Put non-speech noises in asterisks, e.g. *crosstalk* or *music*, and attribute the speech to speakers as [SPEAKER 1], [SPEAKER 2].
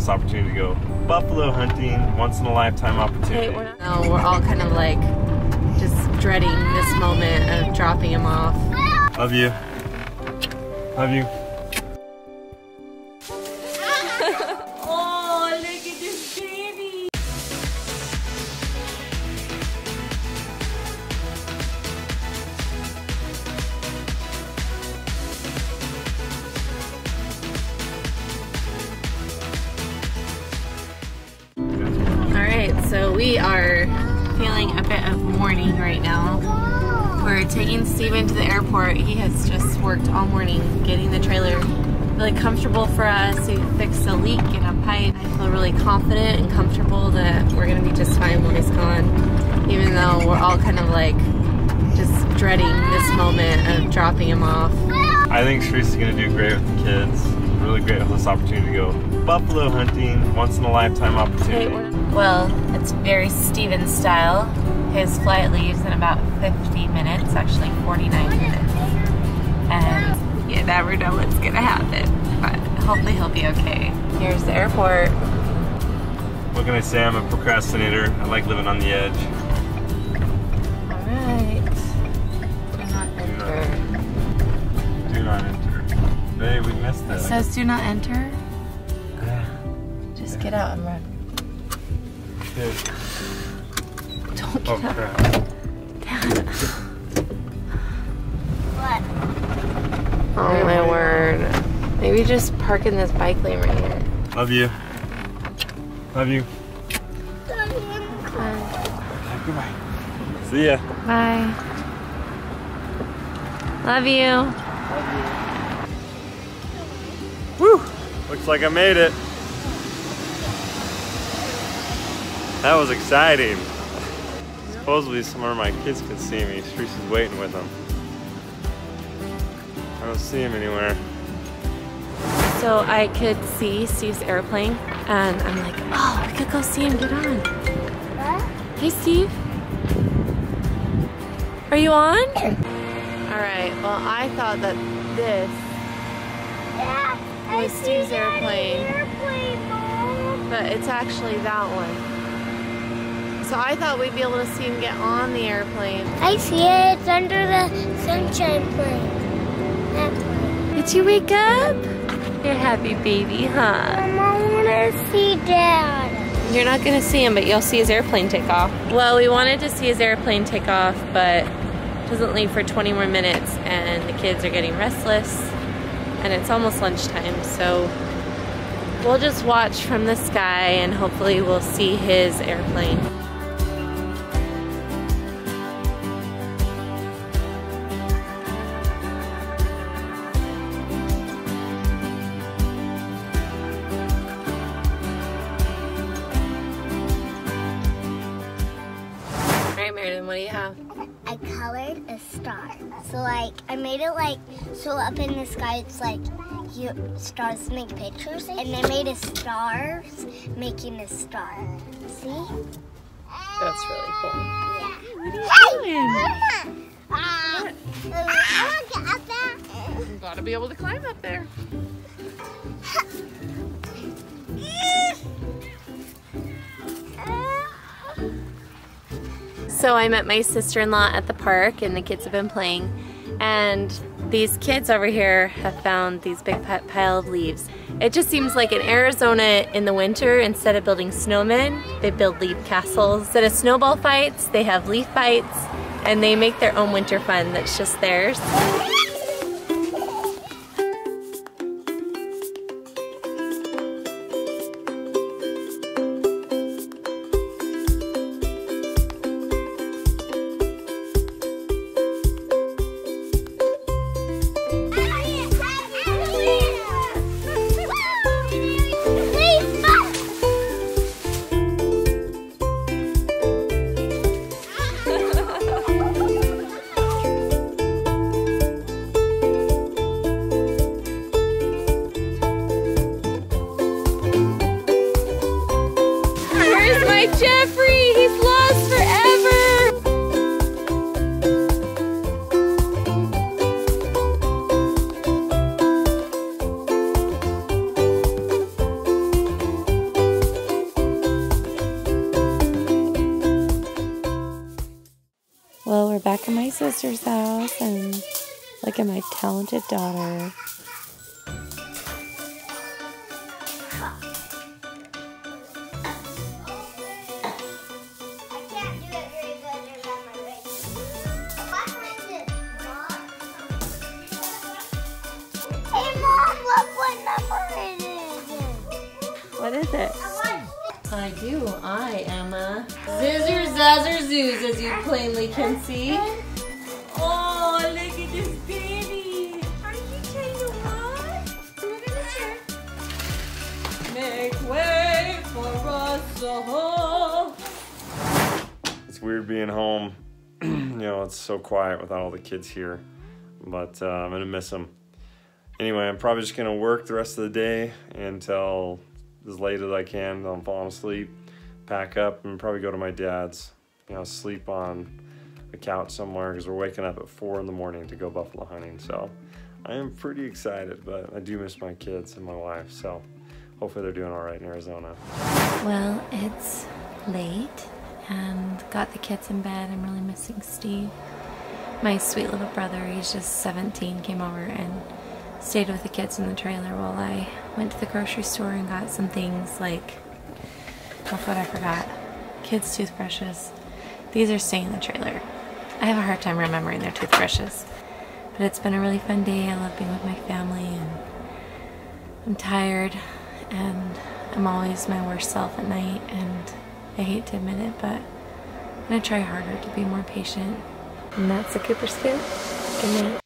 [SPEAKER 1] this opportunity to go buffalo hunting, once in a lifetime opportunity.
[SPEAKER 2] Okay, we're not, no, we're all kind of like just dreading this moment of dropping him off.
[SPEAKER 1] Love you. Love you. *laughs*
[SPEAKER 2] oh, we are feeling a bit of mourning right now. We're taking Steven to the airport. He has just worked all morning getting the trailer really comfortable for us. We fixed a leak in a pipe. I feel really confident and comfortable that we're gonna be just fine when he's gone, even though we're all kind of like just dreading this moment of dropping him off.
[SPEAKER 1] I think Sharice's gonna do great with the kids. Really great with this opportunity to go buffalo hunting, once in a lifetime opportunity.
[SPEAKER 2] Well, it's very Steven style. His flight leaves in about 50 minutes, actually 49 minutes. And you never know what's gonna happen, but hopefully he'll be okay. Here's the airport.
[SPEAKER 1] What can I say? I'm a procrastinator. I like living on the edge.
[SPEAKER 2] Says do not enter. Just get out and run.
[SPEAKER 1] Okay.
[SPEAKER 2] Don't
[SPEAKER 1] Oh
[SPEAKER 2] get out.
[SPEAKER 1] crap.
[SPEAKER 3] What?
[SPEAKER 2] Oh my word. Maybe just park in this bike lane right here.
[SPEAKER 1] Love you. Love you.
[SPEAKER 2] Bye.
[SPEAKER 1] Goodbye. See ya.
[SPEAKER 2] Bye. Love you.
[SPEAKER 1] Woo! Looks like I made it. That was exciting. Supposedly some of my kids can see me. Streets is waiting with them. I don't see him anywhere.
[SPEAKER 2] So I could see Steve's airplane, and I'm like, oh, we could go see him get on.
[SPEAKER 3] What?
[SPEAKER 2] Hey, Steve. Are you on? *clears throat* All right. Well, I thought that this
[SPEAKER 3] Yeah. I
[SPEAKER 2] was Steve's airplane.
[SPEAKER 3] Airplane,
[SPEAKER 2] but it's actually that one. So I thought we'd be able to see him get on the airplane.
[SPEAKER 3] I see it. It's under the sunshine plane.
[SPEAKER 2] Did you wake up? You're a happy baby, huh?
[SPEAKER 3] Mom, I want to see Dad.
[SPEAKER 2] You're not gonna see him, but you'll see his airplane take off. Well, we wanted to see his airplane take off, but it doesn't leave for 20 more minutes, and the kids are getting restless, and it's almost lunchtime, so we'll just watch from the sky, and hopefully we'll see his airplane.
[SPEAKER 3] I colored a star. So like I made it like so up in the sky it's like you stars make pictures and they made a stars making a star. See?
[SPEAKER 2] That's really cool.
[SPEAKER 3] Yeah.
[SPEAKER 2] What are you doing?
[SPEAKER 3] Uh, I want to get up there.
[SPEAKER 2] You gotta be able to climb up there. So I met my sister-in-law at the park and the kids have been playing and these kids over here have found these big pile of leaves. It just seems like in Arizona in the winter, instead of building snowmen, they build leaf castles. Instead of snowball fights, they have leaf fights and they make their own winter fun that's just theirs. Jeffrey! He's lost forever. Well, we're back at my
[SPEAKER 3] sister's house and look at my talented daughter is. It? I
[SPEAKER 2] do. I am a Zizzer Zazzer Zoos, as you plainly can see. Oh, look at this baby. Are you trying to walk? Look at this chair. Make way for us all.
[SPEAKER 1] It's weird being home. *clears throat* you know, it's so quiet without all the kids here, but uh, I'm gonna miss them. Anyway, I'm probably just gonna work the rest of the day until as late as I can. I'm falling asleep, pack up, and probably go to my dad's. You know, sleep on a couch somewhere because we're waking up at four in the morning to go buffalo hunting. So I am pretty excited, but I do miss my kids and my wife. So hopefully they're doing all right in Arizona.
[SPEAKER 2] Well, it's late and got the kids in bed. I'm really missing Steve. My sweet little brother, he's just 17, came over and stayed with the kids in the trailer while I went to the grocery store and got some things like, oh, what I forgot, kids' toothbrushes. These are staying in the trailer. I have a hard time remembering their toothbrushes. But it's been a really fun day. I love being with my family and I'm tired and I'm always my worst self at night and I hate to admit it, but I'm gonna try harder to be more patient. And that's the Cooper Scoop. Good night.